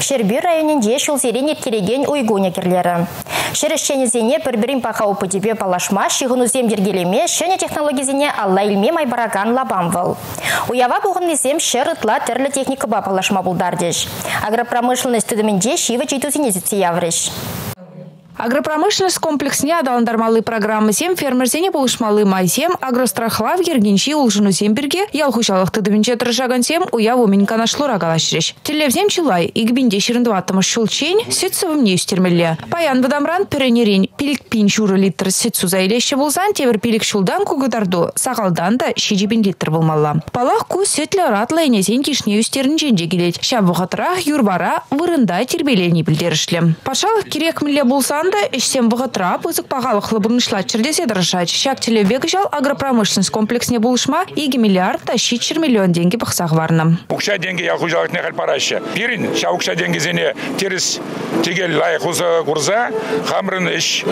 Шербир районінде шулзерен еркереген уйгуня керлері. Шерішченезене бір-бірін пақа опыдебе палашма, шығынузем дергелеме, шене технологизене алла илме майбараган лабамвыл. Уява бұғын несем шер ытла тірлі техника ба палашма бұлдардеш. Агропромышленность түдімінде шивы чейтузіне зітсе явреш. Агропромышленность комплексне адаландармалы программы сем фермерзене булышмалы майсем агрострахлав ергенчи улжыну семберге ялхушалық тыдыминче тұрышаган сем уяву минканашлура галашреш. Телевзем чилай игбинде ширындваттымыш шулчень сетсовым не үстермелле. Паян бадамран перенерень пилик пин шуры литр сетсу заилеще булзан тевер пилик шулдан кугыдарду сағалдан да шижибин литр булмалла. Палах ку сетлі ратлы энесен кишне үстерін женже келет. Шабухатырақ юрбара вырында тербелені білдерішлі. Пашалық керек міле булсан Анда ішсем бұғытра пызык пағалық лыбырнышла чердесе дырышач. Шак телебек жал агропромышленность комплексне булышма 2 миллиард та 4 миллион деньги бақсақ варны. Укша деньги я хужалық не параще. Пирин, ша укша деньги зене теріс тегел лайық ұзы курза, хамрын іш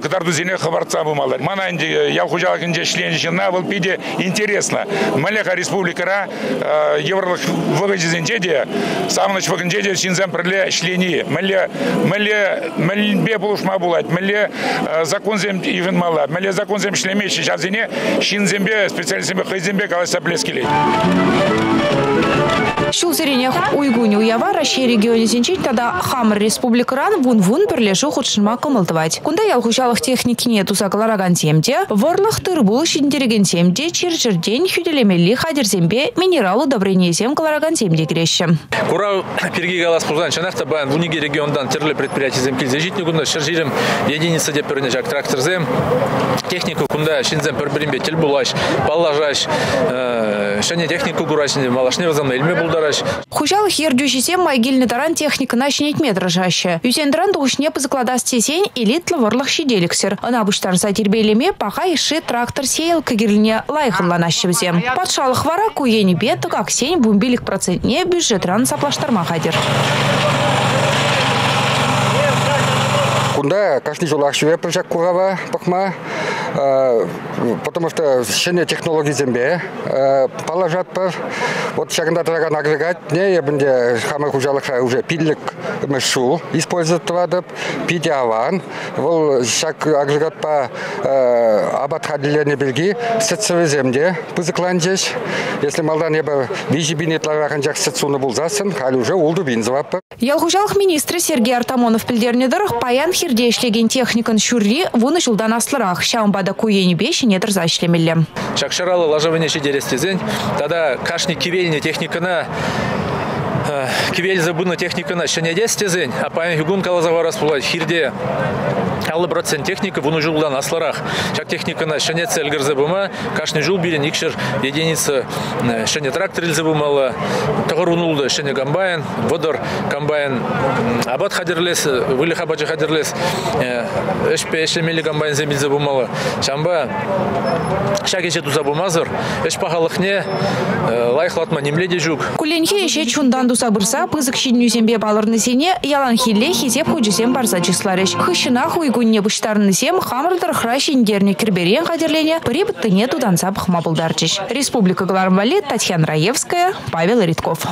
кыдарду зене хабарца бумалар. Мана инде я хужалык инде шлен жина был пиде интересно. Малеха республикара еврлык выгодизенде де самыныч выгынде де синзем приле шлени. Мале мале малбе булушма булат. Мале закон зем ивен мала. Мале закон зем шлемеши жазине шинзембе специалистембе хайзембе каласа плескелей. Шул зеренех уйгуни уява Россия регионе зенчить тада Хамр республикаран вун-вун перлешу худшынма кымылтывать. Кунда ялхушалых техники нету закалараган темде, ворлых тырбул шиндереген темде, чирчерден хюделемелли хадер зембе минерал удобрение зем калараган темде кереші. Кура перги галас пузан чанахта бан вуниги региондан терле предприятие земки зажитни кунда шаржирим единица де пернежак трактор зем технику кунда шинзем перберимбе тел булаш, паллажаш, э, шане технику курашни малашни вазамна илме булдар тараш. Хужалық ердюшесем майгильны таран техника начинет метр жаще. Юзендран душне позакладас тесень элитлы ворлых щеделиксер. Ана буштарса тербелеме пока иши трактор сеял кагерлине лайхынланащыбзе. Патшалық вара куени бет, как сень бумбилик процентне бюджетран саплаштарма хадер. Кунда каждый жолах шве прыжак курава пахма, потому что шене технологии зембе положат пар. Вот шагында тараган агрегат не ебінде хамы хужалықша уже пиллик мышу использовать вадып, пиде аван. Вол шаг агрегат па абат хадилерне билги сетсеве земде пызыклан жеш. Если малдан еба вижи бинетлараган жак сетсуны булзасын, хали уже улду бинзываппы. Ялхужалық министрі Сергей Артамонов пілдернедір паян хирде ішлеген техникан шүрри вуны жылдан аслырақ. Шаумбада куені беші недір зашлемелі. Шакшаралы лажавыне шедерестезен, тада кашни вельне техниканы кивельне техникана кивель забыны техникана шанедестезен, а паян хюгун калазаварас пулать хирде аллы процент техника вуну жылдан асларах. Шак техникана шане целгір забыма, кашны жул билен икшер единица шане трактор забымала, тағыр унулды шане комбайн, водор комбайн, абат хадерлес, вылы хадерлес, эшпе эшлемели комбайн земель забымала. Шамба шак еше туза бумазыр, эш пахалықне лайхлатма немледе жук. Куленхе еше чундан дуса бұрса, пызык шинню зембе балырны сене, ялан хилле хизеп худжисем барса числареш. Хыщына хуйгунне бұштарны сем хамырдыр хращиндерне кірберен қадерлене, прибыттыне тудан сапық мабылдарчыш. Республика Гларвали, Татьяна Раевская, Павел Ритков.